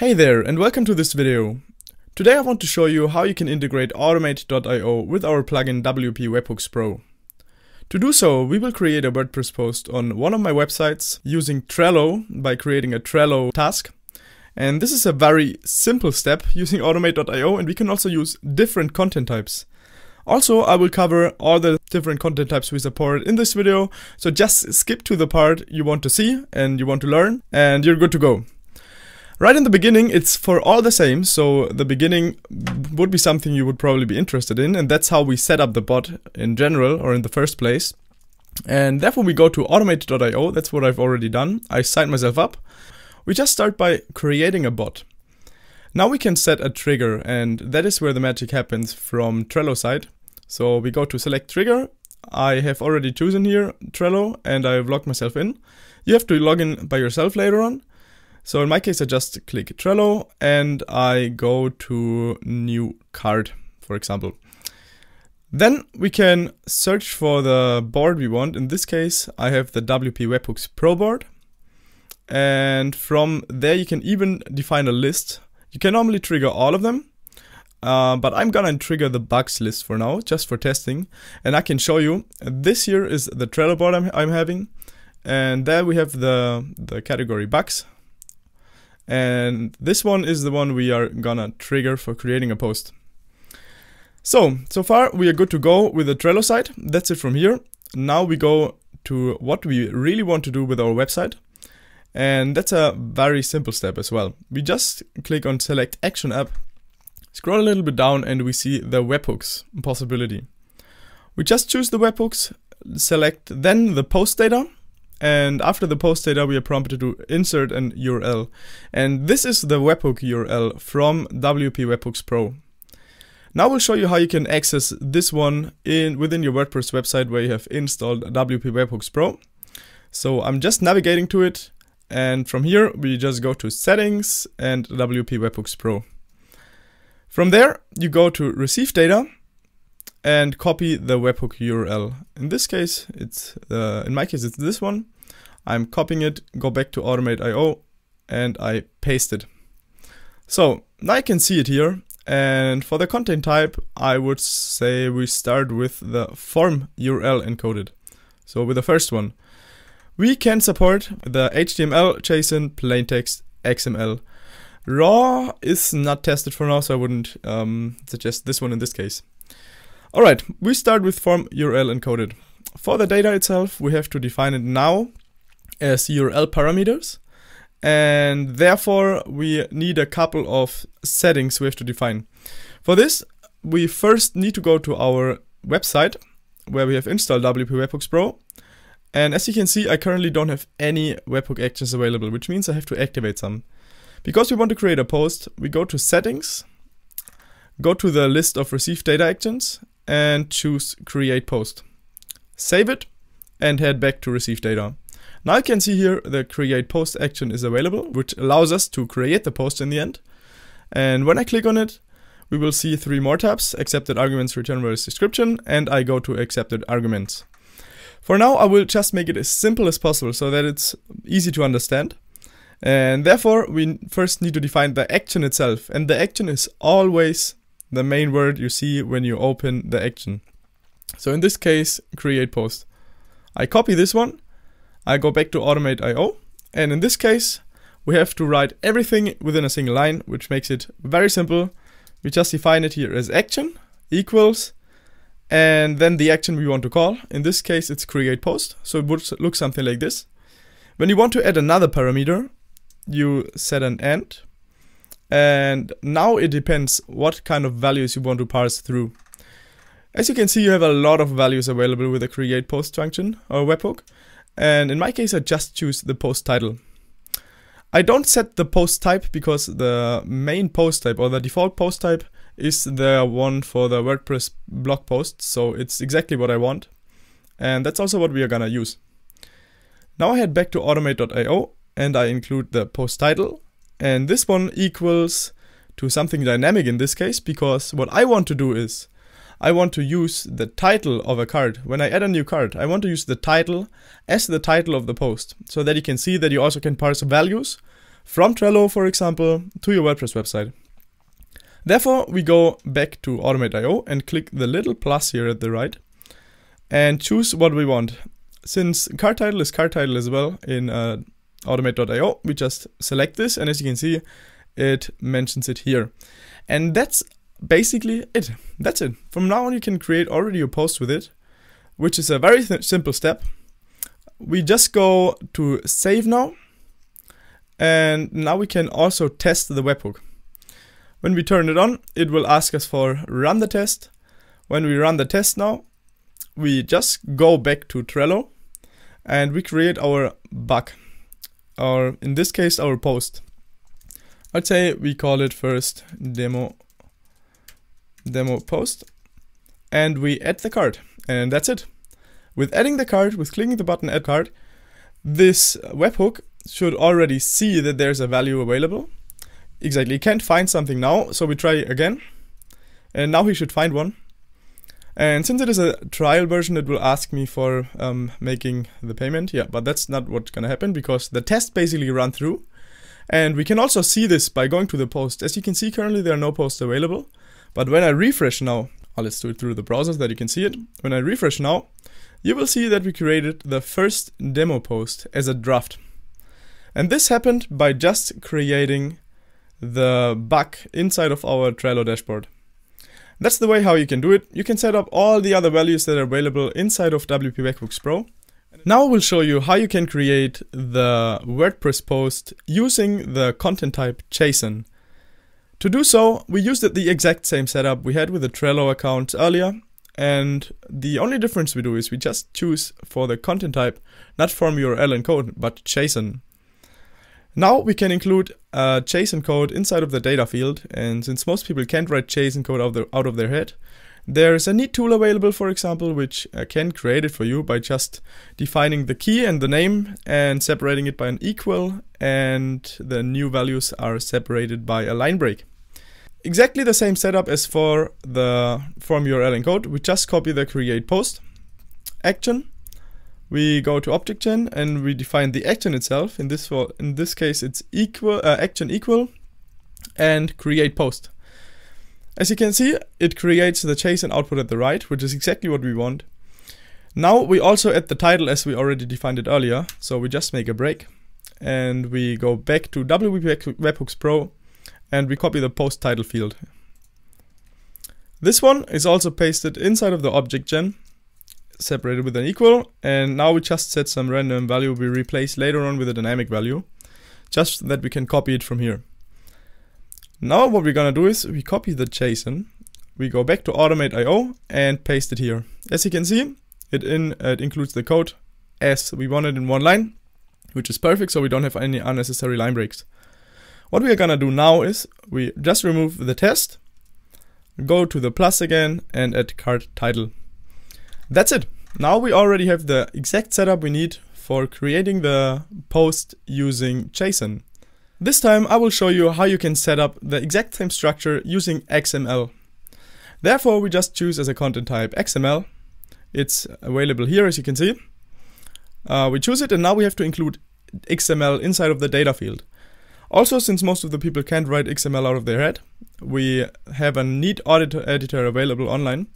Hey there and welcome to this video. Today I want to show you how you can integrate Automate.io with our plugin WP Webhooks Pro. To do so, we will create a WordPress post on one of my websites using Trello by creating a Trello task. And this is a very simple step using Automate.io and we can also use different content types. Also, I will cover all the different content types we support in this video, so just skip to the part you want to see and you want to learn, and you're good to go. Right in the beginning, it's for all the same, so the beginning would be something you would probably be interested in, and that's how we set up the bot in general, or in the first place. And therefore we go to automate.io, that's what I've already done. I signed myself up. We just start by creating a bot. Now we can set a trigger, and that is where the magic happens from Trello side. So we go to select trigger. I have already chosen here Trello, and I've logged myself in. You have to log in by yourself later on. So in my case, I just click Trello and I go to new card, for example. Then we can search for the board we want. In this case, I have the WP Webhooks Pro board. And from there, you can even define a list. You can normally trigger all of them, uh, but I'm gonna trigger the bugs list for now, just for testing. And I can show you, this here is the Trello board I'm, I'm having. And there we have the, the category bugs. And this one is the one we are gonna trigger for creating a post. So, so far we are good to go with the Trello site. That's it from here. Now we go to what we really want to do with our website. And that's a very simple step as well. We just click on select action app, scroll a little bit down and we see the webhooks possibility. We just choose the webhooks, select then the post data and after the post data, we are prompted to insert an URL. And this is the webhook URL from WP Webhooks Pro. Now we'll show you how you can access this one in within your WordPress website where you have installed WP Webhooks Pro. So I'm just navigating to it. And from here, we just go to settings and WP Webhooks Pro. From there, you go to receive data and copy the webhook URL. In this case, it's uh, in my case it's this one. I'm copying it, go back to automate.io, and I paste it. So now I can see it here. And for the content type, I would say we start with the form URL encoded. So with the first one, we can support the HTML, JSON, plain text, XML. Raw is not tested for now, so I wouldn't um, suggest this one in this case. Alright, we start with form URL encoded. For the data itself, we have to define it now as URL parameters. And therefore, we need a couple of settings we have to define. For this, we first need to go to our website where we have installed WP Webhooks Pro. And as you can see, I currently don't have any webhook actions available, which means I have to activate some. Because we want to create a post, we go to settings, go to the list of received data actions, and choose create post. Save it and head back to receive data. Now you can see here the create post action is available, which allows us to create the post in the end. And when I click on it, we will see three more tabs, accepted arguments, return various description, and I go to accepted arguments. For now, I will just make it as simple as possible so that it's easy to understand. And therefore, we first need to define the action itself. And the action is always the main word you see when you open the action. So in this case, create post. I copy this one, I go back to automate.io, and in this case, we have to write everything within a single line, which makes it very simple. We just define it here as action equals, and then the action we want to call. In this case, it's create post, so it would look something like this. When you want to add another parameter, you set an end and now it depends what kind of values you want to parse through. As you can see, you have a lot of values available with the create post function or webhook. And in my case, I just choose the post title. I don't set the post type because the main post type or the default post type is the one for the WordPress blog post. So it's exactly what I want. And that's also what we are gonna use. Now I head back to automate.io and I include the post title and this one equals to something dynamic in this case, because what I want to do is, I want to use the title of a card. When I add a new card, I want to use the title as the title of the post, so that you can see that you also can parse values from Trello, for example, to your WordPress website. Therefore, we go back to Automate.io and click the little plus here at the right and choose what we want. Since card title is card title as well in uh, Automate.io, we just select this and as you can see, it mentions it here. And that's basically it. That's it. From now on, you can create already a post with it, which is a very simple step. We just go to save now. And now we can also test the webhook. When we turn it on, it will ask us for run the test. When we run the test now, we just go back to Trello and we create our bug, or in this case, our post. I'd say we call it first demo demo post and we add the card and that's it. With adding the card, with clicking the button add card, this webhook should already see that there's a value available. Exactly, he can't find something now, so we try again. And now he should find one. And since it is a trial version, it will ask me for um, making the payment. Yeah, but that's not what's gonna happen because the test basically run through. And we can also see this by going to the post. As you can see, currently there are no posts available. But when I refresh now, oh, let's do it through the browser so that you can see it. When I refresh now, you will see that we created the first demo post as a draft. And this happened by just creating the bug inside of our Trello dashboard. That's the way how you can do it. You can set up all the other values that are available inside of WP Webhooks Pro. Now we'll show you how you can create the WordPress post using the content type JSON. To do so, we used the exact same setup we had with the Trello account earlier, and the only difference we do is we just choose for the content type, not form URL encode, but JSON. Now we can include JSON code inside of the data field, and since most people can't write JSON code out of, their, out of their head, there's a neat tool available, for example, which uh, can create it for you by just defining the key and the name and separating it by an equal, and the new values are separated by a line break. Exactly the same setup as for the form URL encode. We just copy the create post action. We go to ObjectGen and we define the action itself. In this in this case, it's equal uh, action equal and create post. As you can see, it creates the JSON output at the right, which is exactly what we want. Now we also add the title as we already defined it earlier. So we just make a break and we go back to WP Webhooks Pro and we copy the post title field. This one is also pasted inside of the object gen, separated with an equal, and now we just set some random value we replace later on with a dynamic value, just that we can copy it from here. Now what we're gonna do is we copy the JSON, we go back to Automate.io and paste it here. As you can see, it, in, it includes the code as we want it in one line, which is perfect so we don't have any unnecessary line breaks. What we are gonna do now is we just remove the test, go to the plus again and add card title. That's it. Now we already have the exact setup we need for creating the post using JSON. This time I will show you how you can set up the exact same structure using XML. Therefore we just choose as a content type XML. It's available here as you can see. Uh, we choose it and now we have to include XML inside of the data field. Also, since most of the people can't write XML out of their head, we have a neat auditor editor available online.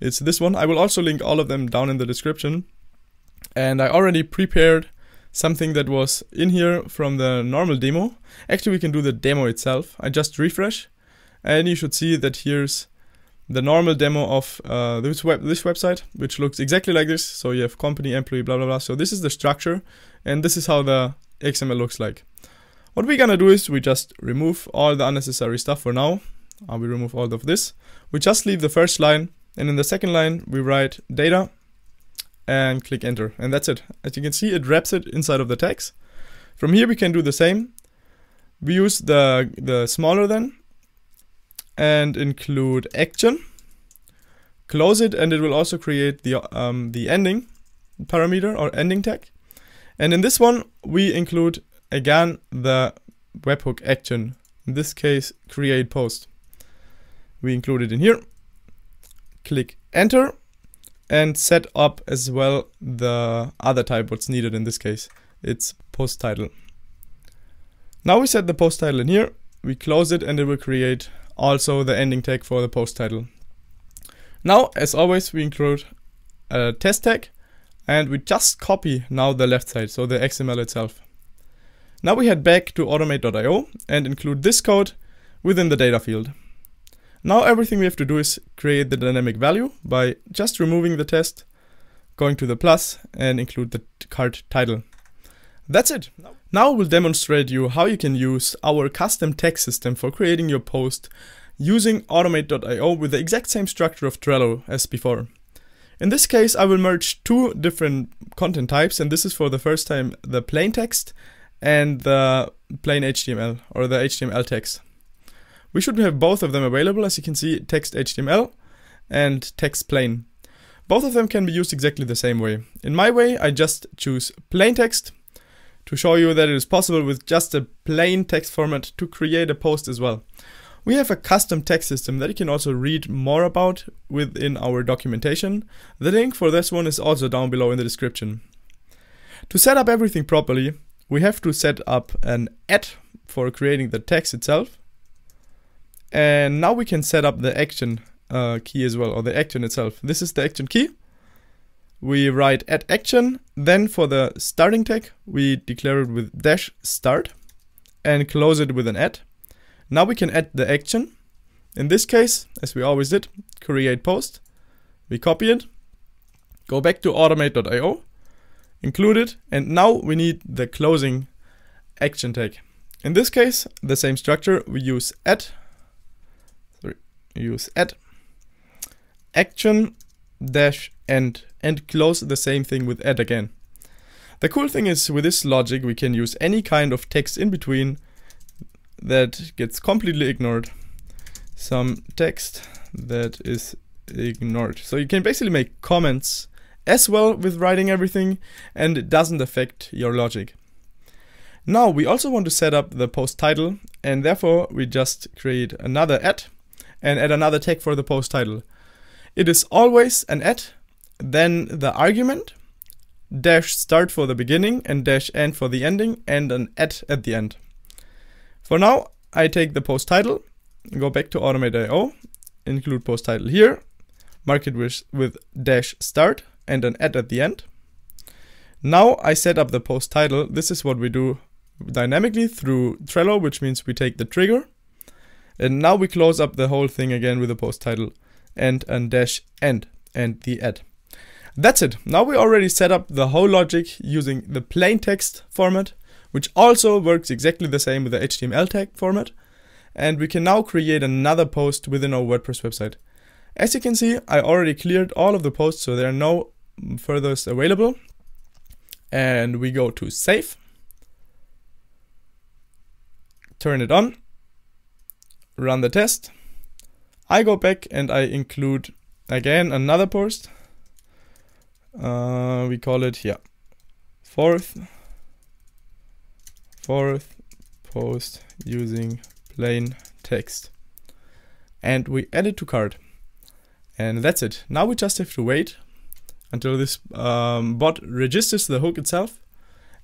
It's this one. I will also link all of them down in the description. And I already prepared something that was in here from the normal demo. Actually, we can do the demo itself. I just refresh and you should see that here's the normal demo of uh, this web this website, which looks exactly like this. So you have company, employee, blah blah blah. So this is the structure, and this is how the XML looks like. What we're gonna do is we just remove all the unnecessary stuff for now. Uh, we remove all of this. We just leave the first line and in the second line we write data and click enter and that's it. As you can see it wraps it inside of the text. From here we can do the same. We use the, the smaller then and include action. Close it and it will also create the, um, the ending parameter or ending tag. And in this one we include again the webhook action, in this case create post. We include it in here, click enter and set up as well the other type what's needed in this case. It's post title. Now we set the post title in here, we close it and it will create also the ending tag for the post title. Now, as always, we include a test tag and we just copy now the left side, so the XML itself. Now we head back to automate.io and include this code within the data field. Now everything we have to do is create the dynamic value by just removing the test, going to the plus and include the card title. That's it. Now we'll demonstrate you how you can use our custom text system for creating your post using automate.io with the exact same structure of Trello as before. In this case, I will merge two different content types and this is for the first time the plain text and the plain HTML or the HTML text. We should have both of them available as you can see text HTML and text plain. Both of them can be used exactly the same way. In my way, I just choose plain text to show you that it is possible with just a plain text format to create a post as well. We have a custom text system that you can also read more about within our documentation. The link for this one is also down below in the description. To set up everything properly, we have to set up an at for creating the text itself. And now we can set up the action uh, key as well, or the action itself. This is the action key. We write add action, then for the starting tag, we declare it with dash start and close it with an add. Now we can add the action. In this case, as we always did, create post. We copy it, go back to automate.io, include it, and now we need the closing action tag. In this case, the same structure, we use at, sorry, use at action dash end and close the same thing with add again. The cool thing is with this logic we can use any kind of text in between that gets completely ignored. Some text that is ignored. So you can basically make comments as well with writing everything and it doesn't affect your logic. Now we also want to set up the post title and therefore we just create another at and add another tag for the post title. It is always an at, then the argument, dash start for the beginning and dash end for the ending and an at at the end. For now, I take the post title, go back to automate.io, include post title here, mark it with, with dash start and an at at the end. Now I set up the post title. This is what we do dynamically through Trello, which means we take the trigger. And now we close up the whole thing again with the post title and a dash end and the at. That's it. Now we already set up the whole logic using the plain text format, which also works exactly the same with the HTML tag format. And we can now create another post within our WordPress website. As you can see, I already cleared all of the posts, so there are no furthers available. And we go to save. Turn it on. Run the test. I go back and I include again another post. Uh, we call it yeah fourth fourth post using plain text and we add it to cart and that's it now we just have to wait until this um, bot registers the hook itself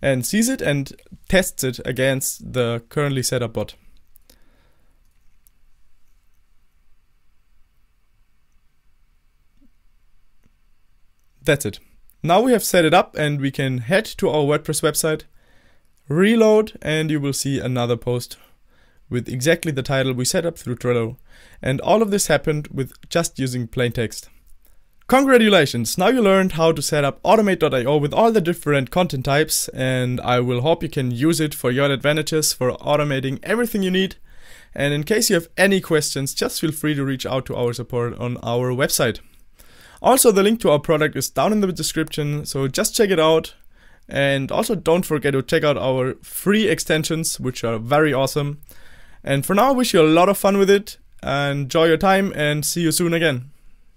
and sees it and tests it against the currently set up bot That's it. Now we have set it up and we can head to our WordPress website, reload, and you will see another post with exactly the title we set up through Trello. And all of this happened with just using plain text. Congratulations! Now you learned how to set up automate.io with all the different content types and I will hope you can use it for your advantages for automating everything you need. And in case you have any questions, just feel free to reach out to our support on our website. Also, the link to our product is down in the description, so just check it out. And also, don't forget to check out our free extensions, which are very awesome. And for now, I wish you a lot of fun with it. And enjoy your time and see you soon again.